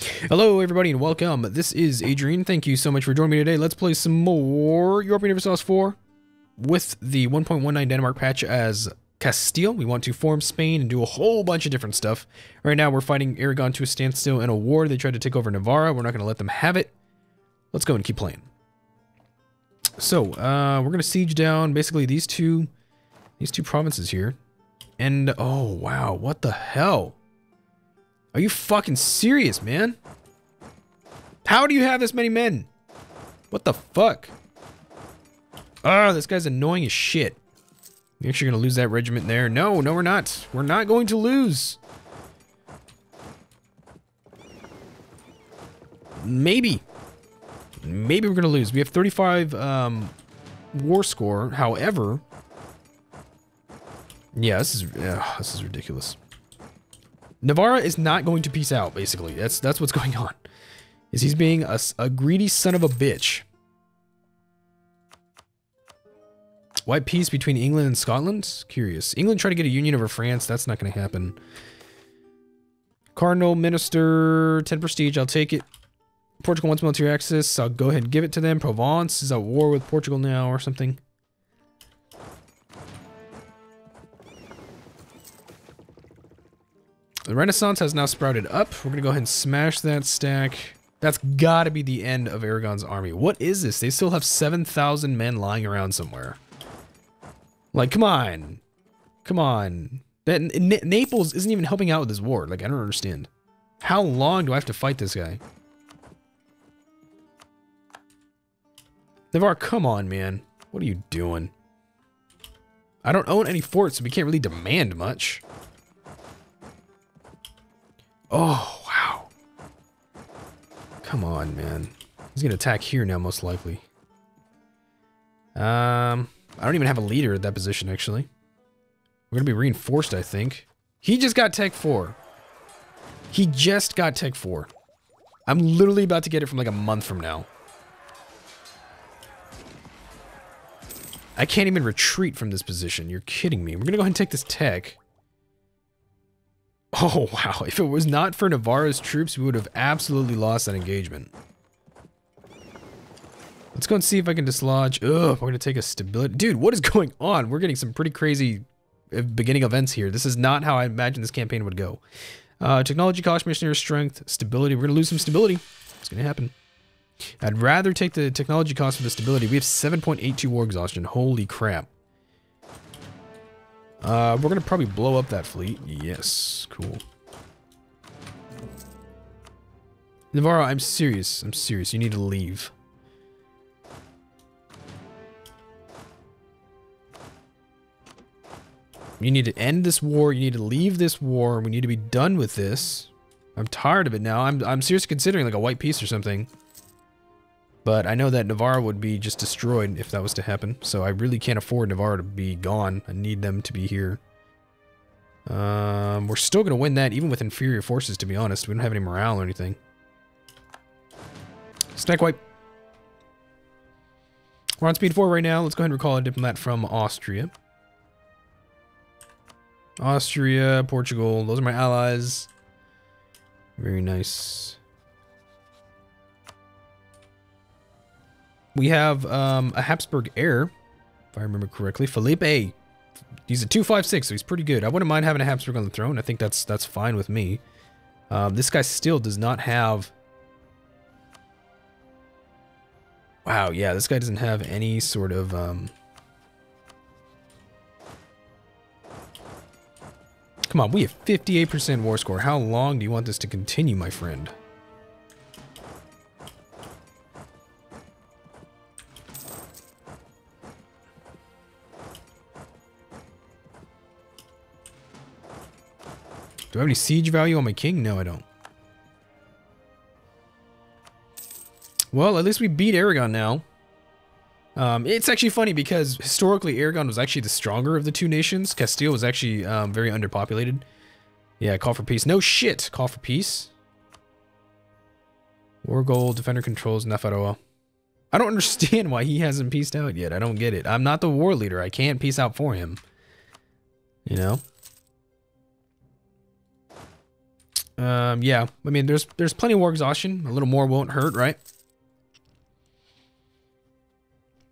Hello, everybody, and welcome. This is Adrian. Thank you so much for joining me today. Let's play some more Europa Universalis 4 with the 1.19 Denmark patch as Castile. We want to form Spain and do a whole bunch of different stuff. Right now, we're fighting Aragon to a standstill in a war. They tried to take over Navarra. We're not going to let them have it. Let's go and keep playing. So, uh, we're going to siege down basically these two, these two provinces here. And, oh, wow, what the hell? Are you fucking serious, man? How do you have this many men? What the fuck? Ah, this guy's annoying as shit. We actually gonna lose that regiment there. No, no, we're not. We're not going to lose. Maybe. Maybe we're gonna lose. We have 35 um, war score. However, yeah, this is uh, this is ridiculous. Navarra is not going to peace out, basically. That's that's what's going on. Is he's being a, a greedy son of a bitch. Why peace between England and Scotland? Curious. England tried to get a union over France. That's not going to happen. Cardinal, Minister, 10 prestige. I'll take it. Portugal wants military access. I'll go ahead and give it to them. Provence is at war with Portugal now or something. The Renaissance has now sprouted up. We're to go ahead and smash that stack. That's got to be the end of Aragon's army. What is this? They still have 7,000 men lying around somewhere. Like, come on. Come on. That, Naples isn't even helping out with this war. Like, I don't understand. How long do I have to fight this guy? Navarre, come on, man. What are you doing? I don't own any forts, so we can't really demand much. Oh, wow. Come on, man. He's gonna attack here now, most likely. Um, I don't even have a leader at that position, actually. We're gonna be reinforced, I think. He just got Tech 4. He just got Tech 4. I'm literally about to get it from like a month from now. I can't even retreat from this position. You're kidding me. We're gonna go ahead and take this tech. Oh, wow. If it was not for Navarro's troops, we would have absolutely lost that engagement. Let's go and see if I can dislodge. Ugh, we're going to take a stability. Dude, what is going on? We're getting some pretty crazy uh, beginning events here. This is not how I imagined this campaign would go. Uh, technology cost, missionary strength, stability. We're going to lose some stability. It's going to happen. I'd rather take the technology cost for the stability. We have 7.82 war exhaustion. Holy crap. Uh, we're gonna probably blow up that fleet. Yes, cool. Navarro, I'm serious. I'm serious. You need to leave. You need to end this war. You need to leave this war. We need to be done with this. I'm tired of it now. I'm, I'm seriously considering like a white peace or something. But I know that Navarre would be just destroyed if that was to happen. So I really can't afford Navarre to be gone. I need them to be here. Um, we're still going to win that even with inferior forces, to be honest. We don't have any morale or anything. Stack wipe. We're on speed 4 right now. Let's go ahead and recall a diplomat from Austria. Austria, Portugal. Those are my allies. Very nice. We have um, a Habsburg heir, if I remember correctly. Felipe. He's a 256, so he's pretty good. I wouldn't mind having a Habsburg on the throne. I think that's that's fine with me. Um, this guy still does not have... Wow, yeah, this guy doesn't have any sort of... Um... Come on, we have 58% war score. How long do you want this to continue, my friend? I have any siege value on my king? No, I don't. Well, at least we beat Aragon now. Um, it's actually funny because historically Aragon was actually the stronger of the two nations. Castile was actually um, very underpopulated. Yeah, call for peace. No shit. Call for peace. War goal, defender controls Nafarroa. I don't understand why he hasn't pieced out yet. I don't get it. I'm not the war leader. I can't piece out for him. You know? Um, yeah, I mean, there's there's plenty of war exhaustion. A little more won't hurt, right?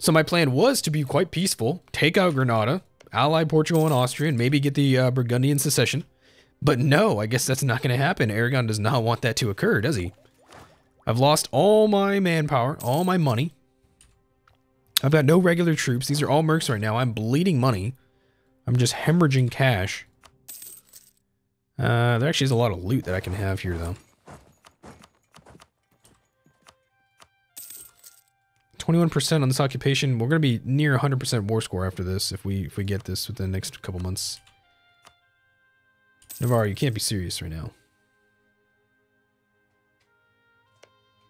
So my plan was to be quite peaceful, take out Granada, ally Portugal and Austria, and maybe get the uh, Burgundian succession. But no, I guess that's not going to happen. Aragon does not want that to occur, does he? I've lost all my manpower, all my money. I've got no regular troops. These are all mercs right now. I'm bleeding money. I'm just hemorrhaging cash. Uh, there actually is a lot of loot that I can have here, though. 21% on this occupation. We're going to be near 100% war score after this if we if we get this within the next couple months. Navarre, you can't be serious right now.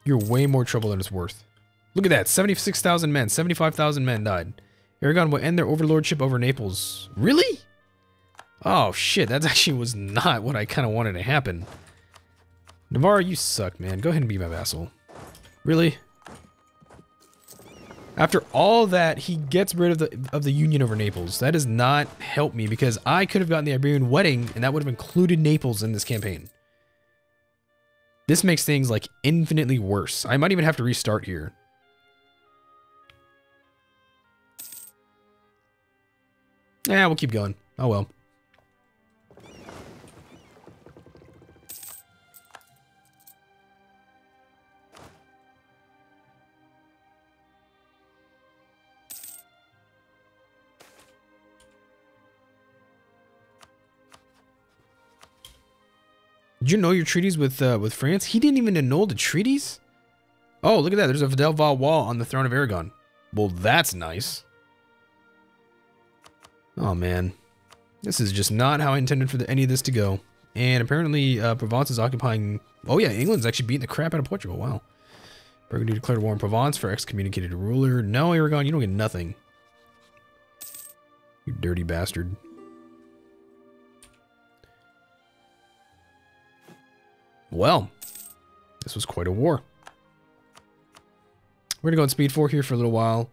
You're way more trouble than it's worth. Look at that. 76,000 men. 75,000 men died. Aragon will end their overlordship over Naples. Really? Oh, shit. That actually was not what I kind of wanted to happen. Navarre, you suck, man. Go ahead and be my vassal. Really? After all that, he gets rid of the of the union over Naples. That does not help me because I could have gotten the Iberian wedding and that would have included Naples in this campaign. This makes things like infinitely worse. I might even have to restart here. Yeah, we'll keep going. Oh well. You know your treaties with uh, with France? He didn't even annul the treaties? Oh, look at that. There's a Vidal Valois on the throne of Aragon. Well, that's nice. Oh, man. This is just not how I intended for the, any of this to go. And apparently, uh, Provence is occupying... Oh, yeah, England's actually beating the crap out of Portugal. Wow. Burgundy declared war on Provence for excommunicated ruler. No, Aragon, you don't get nothing. You dirty bastard. Well, this was quite a war. We're going to go on speed 4 here for a little while.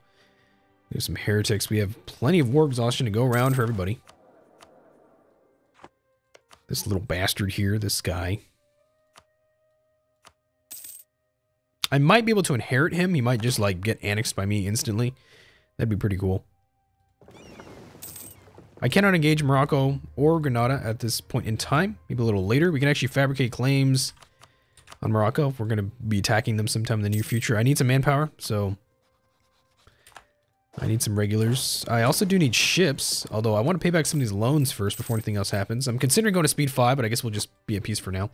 There's some heretics. We have plenty of war exhaustion to go around for everybody. This little bastard here, this guy. I might be able to inherit him. He might just, like, get annexed by me instantly. That'd be pretty cool. I cannot engage Morocco or Granada at this point in time. Maybe a little later. We can actually fabricate claims on Morocco. We're going to be attacking them sometime in the near future. I need some manpower, so I need some regulars. I also do need ships, although I want to pay back some of these loans first before anything else happens. I'm considering going to speed 5, but I guess we'll just be at peace for now.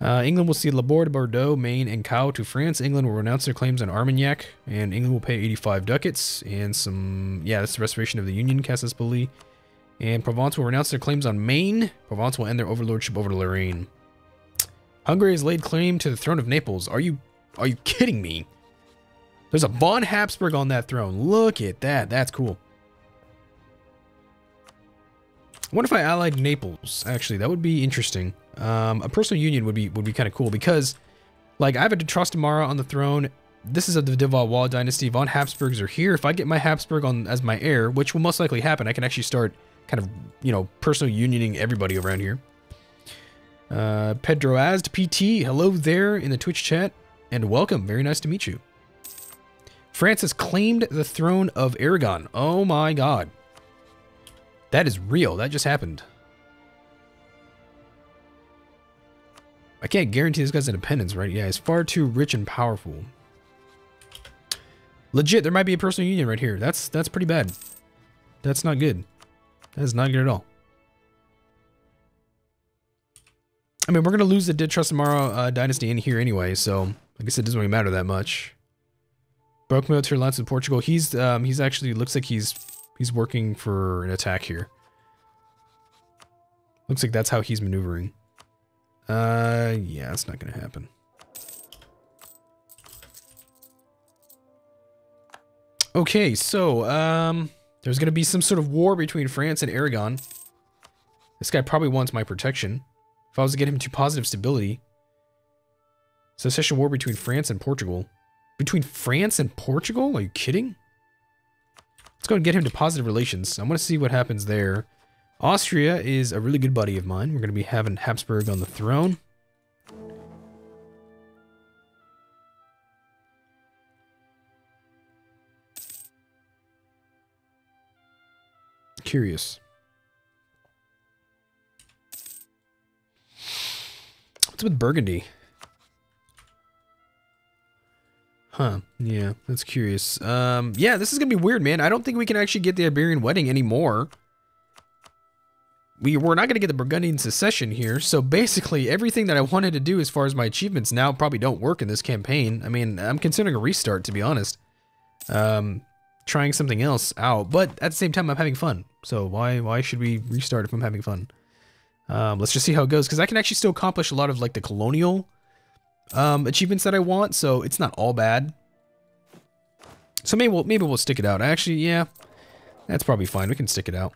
Uh, England will cede Labourd, Bordeaux, Maine, and Caux to France. England will renounce their claims on Armagnac, and England will pay 85 ducats and some, yeah, that's the restoration of the Union, Casus Belli. And Provence will renounce their claims on Maine. Provence will end their overlordship over Lorraine. Hungary has laid claim to the throne of Naples. Are you, are you kidding me? There's a von Habsburg on that throne. Look at that. That's cool. What if I allied Naples? Actually, that would be interesting. Um, a personal union would be would be kind of cool because, like, I have a Trastamara on the throne. This is of the Valois dynasty. Von Habsburgs are here. If I get my Habsburg on as my heir, which will most likely happen, I can actually start kind of, you know, personal unioning everybody around here. Uh, Pedro Azd PT, hello there in the Twitch chat, and welcome. Very nice to meet you. France has claimed the throne of Aragon. Oh my god. That is real. That just happened. I can't guarantee this guy's independence, right? Yeah, he's far too rich and powerful. Legit, there might be a personal union right here. That's that's pretty bad. That's not good. That is not good at all. I mean, we're going to lose the De Trastamara uh, dynasty in here anyway, so I guess it doesn't really matter that much. Broke military alliance with Portugal. He's um, he's actually looks like he's he's working for an attack here. Looks like that's how he's maneuvering. Uh, yeah, it's not going to happen. Okay, so um, there's going to be some sort of war between France and Aragon. This guy probably wants my protection. If I was to get him to positive stability. Succession war between France and Portugal. Between France and Portugal? Are you kidding? Let's go and get him to positive relations. I want to see what happens there. Austria is a really good buddy of mine. We're going to be having Habsburg on the throne. Curious. What's with Burgundy? Huh. Yeah, that's curious. Um, yeah, this is gonna be weird, man. I don't think we can actually get the Iberian wedding anymore. We, we're not gonna get the Burgundian succession here, so basically everything that I wanted to do as far as my achievements now probably don't work in this campaign. I mean, I'm considering a restart, to be honest. Um, trying something else out, but at the same time, I'm having fun. So why why should we restart if I'm having fun? Um, let's just see how it goes, because I can actually still accomplish a lot of like the colonial um, achievements that I want, so it's not all bad. So maybe we'll, maybe we'll stick it out. Actually, yeah, that's probably fine. We can stick it out.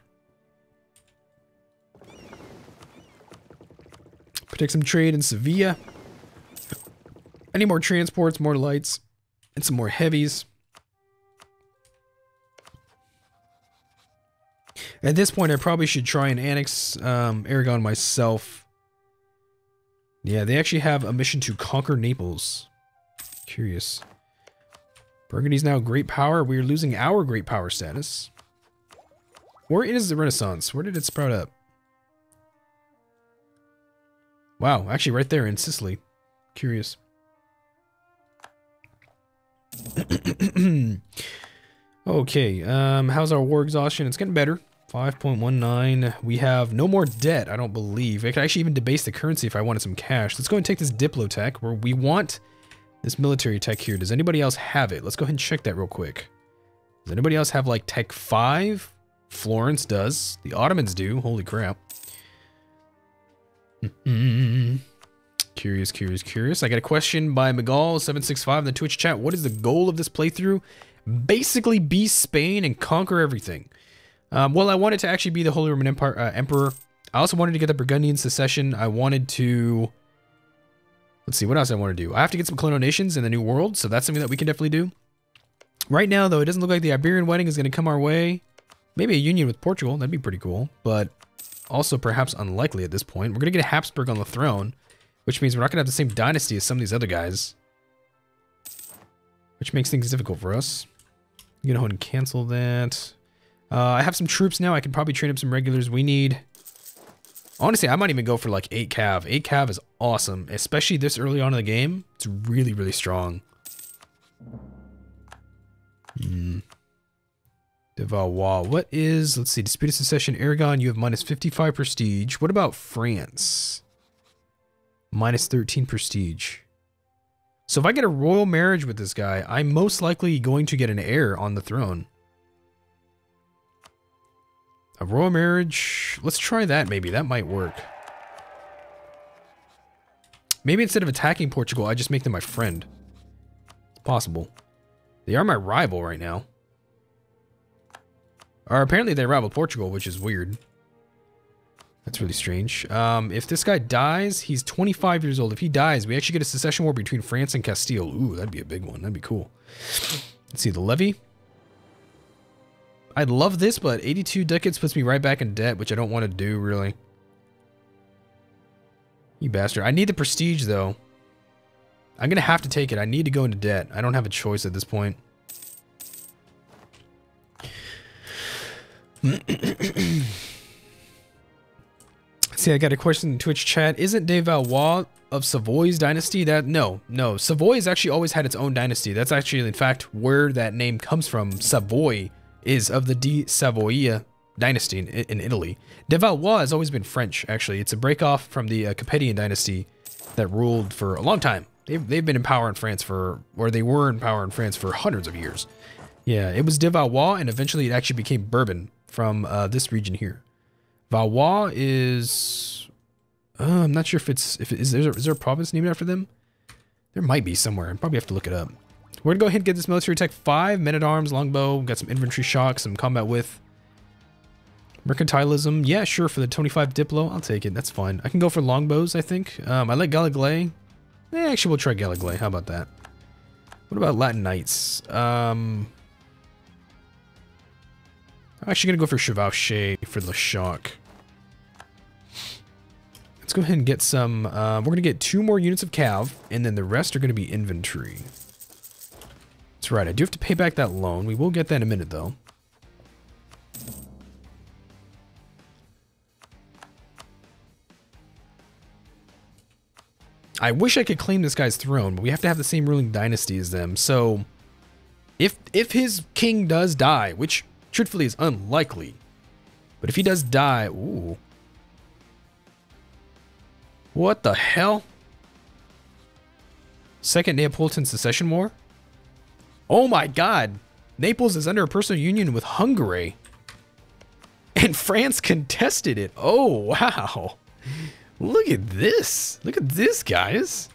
Protect some trade in Sevilla. Any more transports, more lights, and some more heavies. At this point, I probably should try and annex um, Aragon myself yeah, they actually have a mission to conquer Naples. Curious. Burgundy's now great power. We are losing our great power status. Where is the Renaissance? Where did it sprout up? Wow, actually right there in Sicily. Curious. okay, um, how's our war exhaustion? It's getting better. 5.19. We have no more debt, I don't believe. I could actually even debase the currency if I wanted some cash. Let's go and take this Diplotech, where we want this military tech here. Does anybody else have it? Let's go ahead and check that real quick. Does anybody else have, like, Tech 5? Florence does. The Ottomans do. Holy crap. Curious, curious, curious. I got a question by Miguel765 in the Twitch chat. What is the goal of this playthrough? Basically, be Spain and conquer everything. Um, well, I wanted to actually be the Holy Roman Empire, uh, Emperor. I also wanted to get the Burgundian succession. I wanted to... Let's see, what else I want to do? I have to get some colonial nations in the New World, so that's something that we can definitely do. Right now, though, it doesn't look like the Iberian wedding is going to come our way. Maybe a union with Portugal. That'd be pretty cool. But also perhaps unlikely at this point. We're going to get a Habsburg on the throne, which means we're not going to have the same dynasty as some of these other guys. Which makes things difficult for us. I'm going to go ahead and cancel that. Uh, I have some troops now. I can probably train up some regulars. We need... Honestly, I might even go for like 8 cav. 8 cav is awesome, especially this early on in the game. It's really, really strong. Hmm. De Valois. What is... Let's see. Disputed Succession. Aragon, you have minus 55 prestige. What about France? Minus 13 prestige. So if I get a royal marriage with this guy, I'm most likely going to get an heir on the throne. A royal marriage. Let's try that maybe. That might work. Maybe instead of attacking Portugal, I just make them my friend. It's possible. They are my rival right now. Or apparently they rival Portugal, which is weird. That's really strange. Um, if this guy dies, he's 25 years old. If he dies, we actually get a succession war between France and Castile. Ooh, that'd be a big one. That'd be cool. Let's see, the levy. I'd love this, but 82 ducats puts me right back in debt, which I don't want to do, really. You bastard. I need the prestige, though. I'm going to have to take it. I need to go into debt. I don't have a choice at this point. See, I got a question in Twitch chat. Isn't De Valois of Savoy's dynasty? That No, no. Savoy has actually always had its own dynasty. That's actually, in fact, where that name comes from. Savoy is of the de Savoia dynasty in, in Italy. De Valois has always been French, actually. It's a break off from the uh, Capetian dynasty that ruled for a long time. They've, they've been in power in France for, or they were in power in France for hundreds of years. Yeah, it was de Valois, and eventually it actually became Bourbon from uh, this region here. Valois is, uh, I'm not sure if it's, if it is, there, is there a province named after them? There might be somewhere. I probably have to look it up. We're gonna go ahead and get this military tech 5, men-at-arms, longbow, got some infantry shock, some combat width. Mercantilism, yeah, sure, for the 25 Diplo, I'll take it, that's fine. I can go for longbows, I think. Um, I like Gallogly. Eh, actually, we'll try Gallogly, how about that? What about Latin Knights? Um, I'm actually gonna go for Chevauchée for the shock. Let's go ahead and get some. Uh, we're going to get two more units of cav, and then the rest are going to be infantry. That's right. I do have to pay back that loan. We will get that in a minute, though. I wish I could claim this guy's throne, but we have to have the same ruling dynasty as them. So, if if his king does die, which truthfully is unlikely, but if he does die, ooh, what the hell? Second Neapolitan Succession War? Oh my god! Naples is under a personal union with Hungary. And France contested it. Oh, wow. Look at this. Look at this, guys.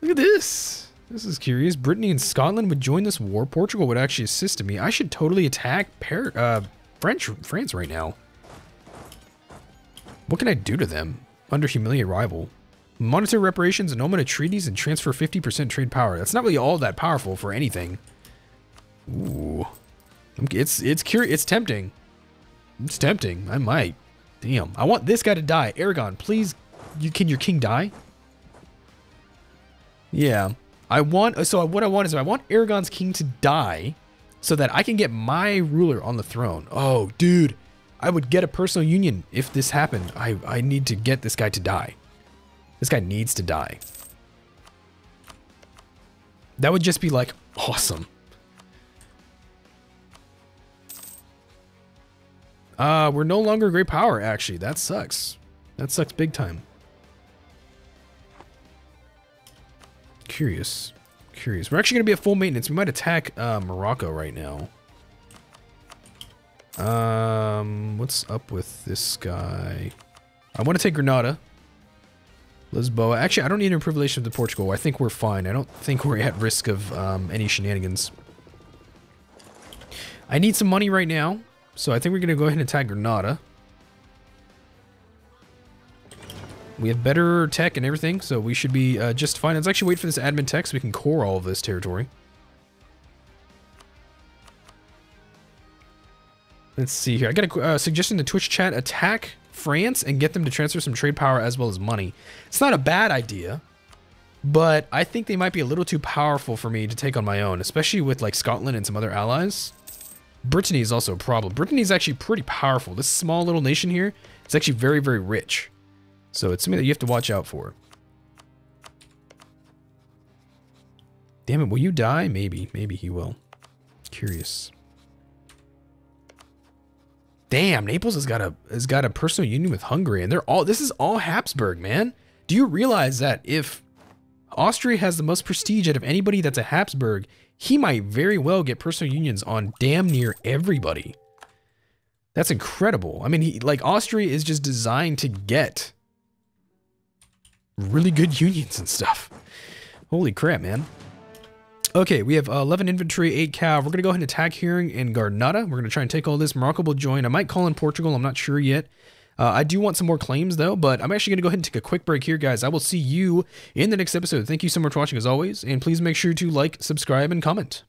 Look at this. This is curious. Brittany and Scotland would join this war. Portugal would actually assist me. I should totally attack Par uh, French France right now. What can I do to them? Under humiliate rival. Monetary reparations, annulment of treaties, and transfer 50% trade power. That's not really all that powerful for anything. Ooh. It's it's curious. It's tempting. It's tempting. I might. Damn. I want this guy to die. Aragon, please. You Can your king die? Yeah. I want... So what I want is I want Aragon's king to die so that I can get my ruler on the throne. Oh, dude. I would get a personal union if this happened. I, I need to get this guy to die. This guy needs to die. That would just be like awesome. Uh, we're no longer a great power, actually. That sucks. That sucks big time. Curious. Curious. We're actually going to be at full maintenance. We might attack uh, Morocco right now. Um, what's up with this guy? I want to take Granada. Lisboa. Actually, I don't need an improve relations with Portugal. I think we're fine. I don't think we're at risk of um, any shenanigans. I need some money right now. So I think we're going to go ahead and attack Granada. We have better tech and everything, so we should be uh, just fine. Let's actually wait for this admin tech so we can core all of this territory. Let's see here. I got a uh, suggestion in the Twitch chat. Attack France and get them to transfer some trade power as well as money. It's not a bad idea, but I think they might be a little too powerful for me to take on my own, especially with like Scotland and some other allies. Brittany is also a problem. Brittany is actually pretty powerful. This small little nation here is actually very, very rich. So it's something that you have to watch out for. Damn it, will you die? Maybe. Maybe he will. Curious. Damn, Naples has got a has got a personal union with Hungary, and they're all this is all Habsburg, man. Do you realize that if Austria has the most prestige out of anybody that's a Habsburg, he might very well get personal unions on damn near everybody. That's incredible. I mean, he, like Austria is just designed to get really good unions and stuff. Holy crap, man. Okay, we have uh, 11 infantry, 8 cav. We're going to go ahead and attack here in Granada. We're going to try and take all this. Morocco will join. I might call in Portugal. I'm not sure yet. Uh, I do want some more claims, though, but I'm actually going to go ahead and take a quick break here, guys. I will see you in the next episode. Thank you so much for watching, as always, and please make sure to like, subscribe, and comment.